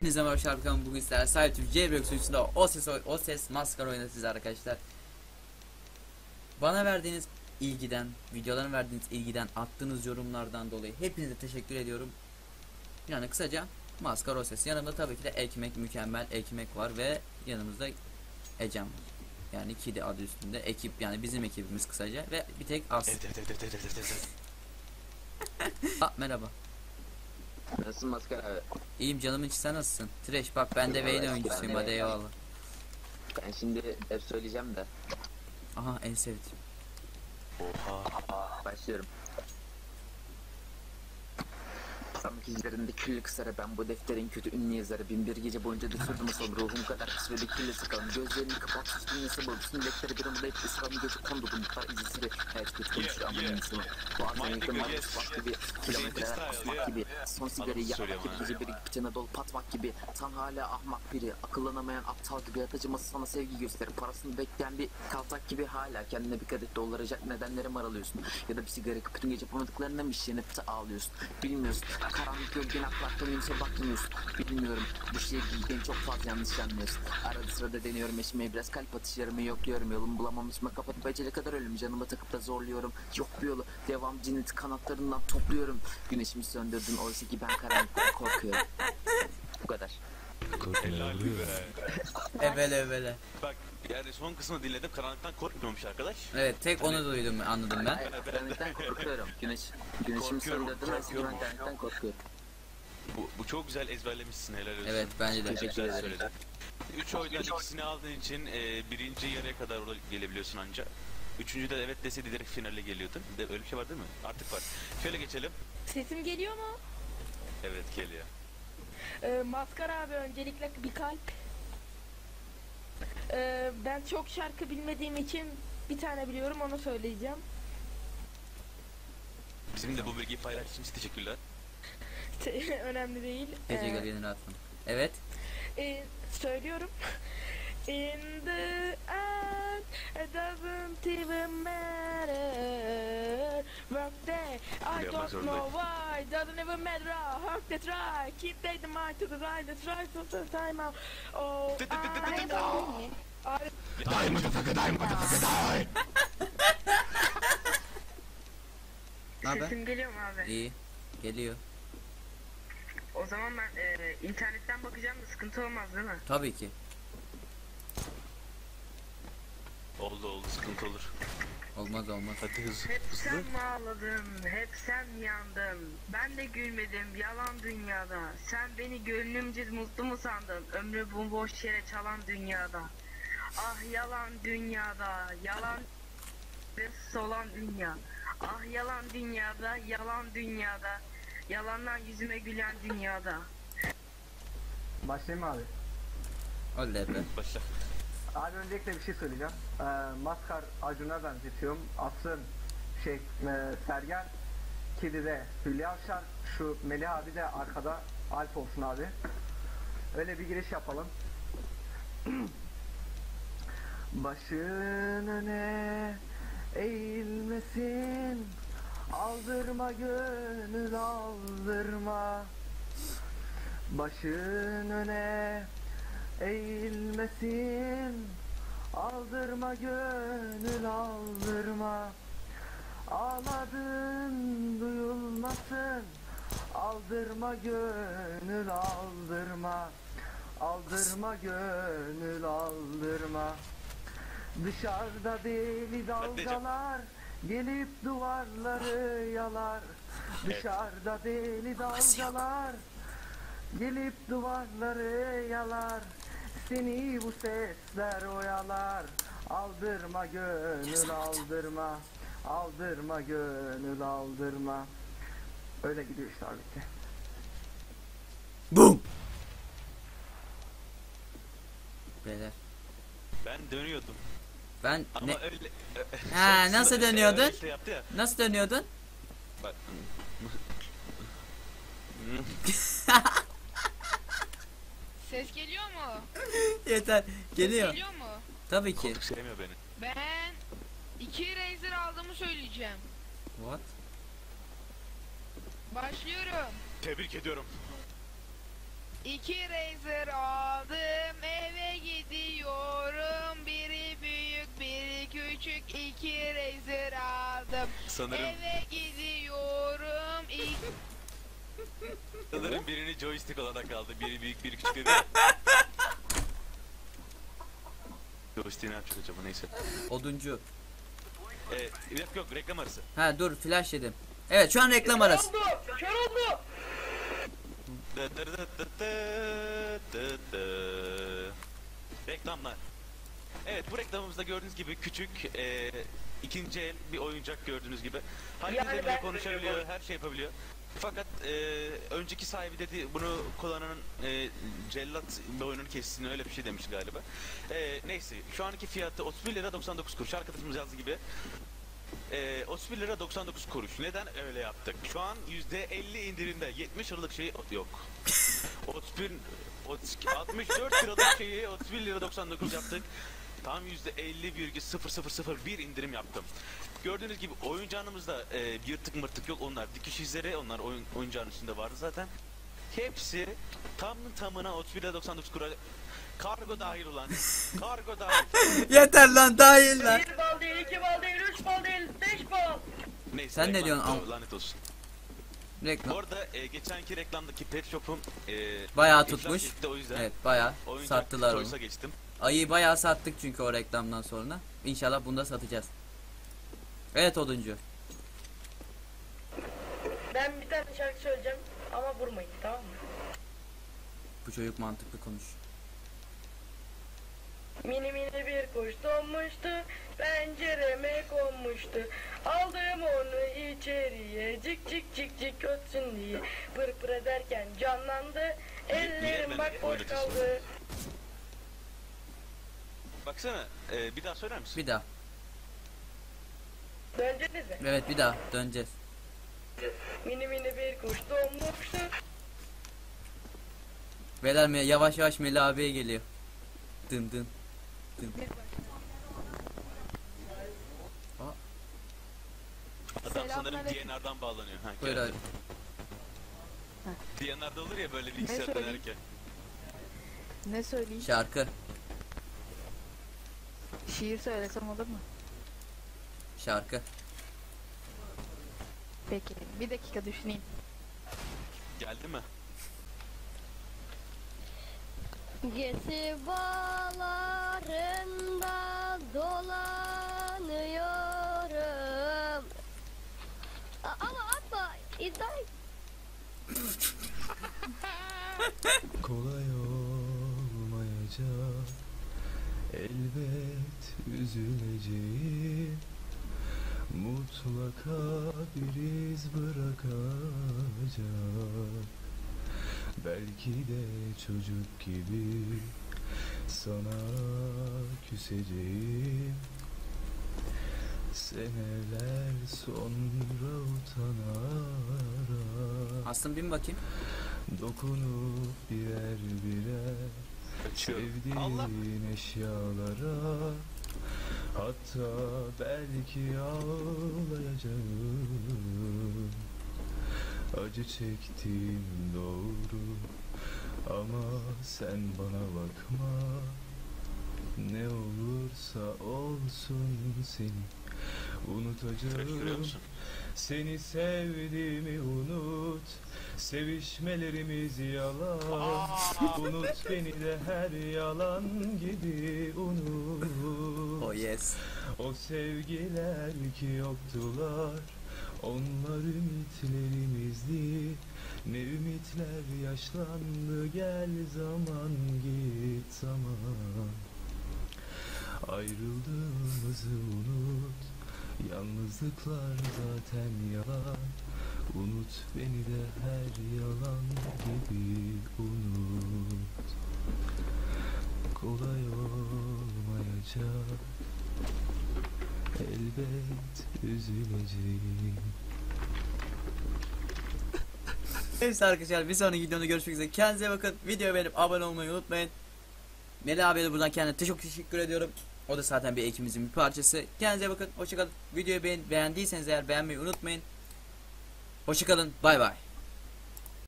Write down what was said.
Hepinize merhaba arkadaşlar. Bugün sizlerle Sahip TV Jailbreak sunucusunda o ses o ses maskara oynatacağız arkadaşlar. Bana verdiğiniz ilgiden, videolarına verdiğiniz ilgiden, attığınız yorumlardan dolayı hepinize teşekkür ediyorum. Yani kısaca maskara o ses. Yanımda tabii ki de ekmek mükemmel ekmek var ve yanımızda Ecem var. Yani Kidi adı üstünde ekip yani bizim ekibimiz kısaca ve bir tek As. Aa, merhaba. Nasılsın maskara abi? İyiyim canımın içi sen nasılsın? Trash bak ben de Vayne oyuncusuyum hadi eyvallah. Ben şimdi hep söyleyeceğim de Aha en sevdiğim. Oha. başlıyorum. Pamuk izlerinde küllü kısara ben bu defterin kötü ünlü yazarı Bin bir gece boyunca düşürdüm asıl ruhum kadar pis ve bir külle sıkalım Gözlerini kapat yasa bol Bütün deftere bir anda hep ısrarlı gece kondu Umutlar izi sıvı Hayat kötü konuşuyor ama iyisi mi Bu an Mind renkli the style, kusmak gibi Son sigarayı yakmak gibi. Gece bir bıçağına dolu patmak gibi Tan hala ahmak biri Akıllanamayan aptal gibi Atacıması sana sevgi gösterir. Parasını bekleyen bir kaltak gibi hala Kendine bir kadeh dolduracak nedenleri mi aralıyorsun Ya da bir sigara yakıp bütün gece yapamadıklarına mı işlenip de ağlıyorsun? Bilmiyorsun. Karanlık gölgen aklaktan ünse bakmıyorsun. Bilmiyorum Bu şeye giydiğin çok fazla yanlış anlıyorsun. Arada sırada deniyorum eşime biraz kalp atışlarımı yokluyorum Yolumu bulamamışıma kapatıp acele kadar ölüm. Canıma takıp da zorluyorum. Yok bir yolu Devam cinneti kanatlarından topluyorum Güneşimi söndürdün oysa ki ben karanlıktan korkuyorum Bu kadar Helal be. Evele evele. Bak yani son kısmını dinledim. Karanlıktan korkmuyormuş arkadaş. Evet tek onu duydum anladım ben. Hayır, karanlıktan korkuyorum Güneş Güneşimi Korkuyorum, söndürdün oysa ki ben korkuyorum. karanlıktan korkuyorum Bu, bu çok güzel ezberlemişsin helal olsun. Evet bence de. Teşekkür Güzel ederim. söyledin. Üç oyundan ikisini aldığın için e, birinci yarıya kadar orada gelebiliyorsun anca. Üçüncü de evet deseydi direkt finale geliyordun. De, öyle bir şey var değil mi? Artık var. Şöyle geçelim. Sesim geliyor mu? Evet geliyor. Ee, Maskara abi öncelikle bir kalp. Ee, ben çok şarkı bilmediğim için bir tane biliyorum onu söyleyeceğim. Bizim de bu bilgiyi paylaştığın için teşekkürler. Önemli değil. Gece Ee, gölgenin rahatım. Evet. e, söylüyorum. In the end, it doesn't even matter. Work day, I Yapmak don't know why. Doesn't even matter. I work the try. Keep the mind to the right. The try to the time out. Oh, I don't. I Ne haber? Sesim geliyor mu abi? İyi. Geliyor. O zaman ben e, internetten bakacağım da sıkıntı olmaz değil mi? Tabii ki. Oldu oldu sıkıntı olur. Olmaz olmaz. Hadi hız, Hep sen hızlı. mi ağladın, hep sen mi yandın? Ben de gülmedim yalan dünyada. Sen beni gönlümce mutlu mu sandın? Ömrü bu boş yere çalan dünyada. Ah yalan dünyada, yalan ve solan dünya. Ah yalan dünyada, yalan dünyada. Yalandan yüzüme gülen dünyada. Başlayayım abi? Oley be. Başla. Abi öncelikle bir şey söyleyeceğim. Ee, Maskar Acun'a benzetiyorum. Asım şey e, Sergen Kedi de Hülya Avşar Şu Melih abi de arkada Alp olsun abi. Öyle bir giriş yapalım. Başın öne eğilmesin Aldırma gönül aldırma Başın öne eğilmesin Aldırma gönül aldırma. Ağladın duyulmasın Aldırma gönül aldırma. Aldırma gönül aldırma. Dışarıda deli dalgalar Gelip duvarları yalar. Dışarıda deli dalgalar Gelip duvarları yalar Seni bu sesler oyalar Aldırma gönül aldırma Aldırma gönül aldırma Öyle gidiyor işte abi. bitti. Boom. Beyler. Ben dönüyordum. Ben Ama ne öyle... Ha, Sen- nasıl sen- dönüyordun? öyle Şey yaptı ya. nasıl dönüyordun? Bak. Ses geliyor mu? Yeter. Geliyor. Ses geliyor mu? Tabii ki. Koltuk sevmiyor beni. Ben iki Razer aldığımı söyleyeceğim. What? Başlıyorum. Tebrik ediyorum. İki Razer aldım eve gidiyorum. Biri büyük biri küçük iki Razer aldım. Sanırım Eve gidiyorum. İki... sanırım birini joystick olarak kaldı. Biri büyük biri küçük dedi. Joystick'i ne yapacak acaba neyse. Oduncu. Ee, yok yok reklam arası. Ha dur flash yedim. Evet şu an reklam arası. Kör oldu. Dı dı dı dı dı dı dı. Reklamlar. Evet bu reklamımızda gördüğünüz gibi küçük e, ikinci el bir oyuncak gördüğünüz gibi. Hareket Yani konuşabiliyor, her şey yapabiliyor. Fakat e, önceki sahibi dedi bunu kullanan e, cellat bir oyunun kestiğini öyle bir şey demiş galiba. E, neyse şu anki fiyatı 31 lira 99 kuruş arkadaşımız yazdığı gibi. E, 31 lira 99 kuruş. Neden öyle yaptık? Şu an %50 indirimde 70 liralık şey yok. 31 30 64 liralık şeyi 31 lira 99 yaptık. Tam %50,0001 indirim yaptım. Gördüğünüz gibi oyuncağımızda e, yırtık mırtık yok. Onlar dikiş izleri. Onlar oyun, oyuncağın üstünde vardı zaten. Hepsi tam tamına 31 lira 99 kura kargo dahil olan kargo dahil. Yeter lan dahil lan. Bir bal değil, iki bal değil, üç bal değil, beş bal. Neyse, Sen ne diyorsun, am- Lanet olsun. Bu Reklam. arada e, geçenki reklamdaki Pet Shop'un e, Bayağı tutmuş. etti, o yüzden Evet bayağı sattılar onu. Geçtim. Ayı bayağı sattık çünkü o reklamdan sonra. İnşallah bunu da satacağız. Evet oduncu. Ben bir tane şarkı söyleyeceğim ama vurmayın tamam mı? Bu çocuk mantıklı konuş. Mini mini bir kuş donmuştu, pencereme konmuştu. Aldım onu içeriye, cik cik cik cik ötsün diye. Pır pır ederken canlandı, ellerim bak boş kaldı. Baksana e, bir daha söyler misin? Bir daha. Döneceğiz mi? Evet bir daha döneceğiz. Mini mini bir kuş donmuştu. Beyler yavaş yavaş Melih abiye geliyor. Dın dın. Adam sanırım DNR'dan bağlanıyor. Ha, Buyur abi. DNR'da olur ya böyle bilgisayar söyleyeyim? dönerken. Ne söyleyeyim? Şarkı. Şiir söylesem olur mu? Şarkı. Peki. Bir dakika düşüneyim. Geldi mi? Gezi bağlarında dolanıyorum. A- ama atma. İddia Kolay olmayacak Elbet üzüleceğim Mutlaka bir iz bırakacak Belki de çocuk gibi Sana küseceğim Seneler sonra utanarak Aslım bin bakayım. Dokunup birer birer Açıyorum. Allah. Sevdiğin eşyalara Hatta belki ağlayacağım. Acı çektiğim doğru Ama sen bana bakma. Ne olursa olsun seni Unutacağım. Seni sevdiğimi unut Sevişmelerimiz yalan. Unut beni de her yalan gibi unut yes. O sevgiler ki yoktular Onlar ümitlerimizdi Ne ümitler yaşlandı Gel zaman git zaman. Ayrıldığımızı unut Yalnızlıklar zaten yalan. Unut beni de her yalan gibi unut. Kolay olmayacak Elbet üzüleceğim Neyse arkadaşlar bir sonraki videoda görüşmek üzere. Kendinize bakın. Videoyu beğenip abone olmayı unutmayın. Melih abiye de buradan kendine çok teşekkür ediyorum. O da zaten bir ekibimizin bir parçası. Kendinize bakın. Hoşçakalın. Videoyu beğen beğendiyseniz eğer beğenmeyi unutmayın. Hoşçakalın. Bay bay.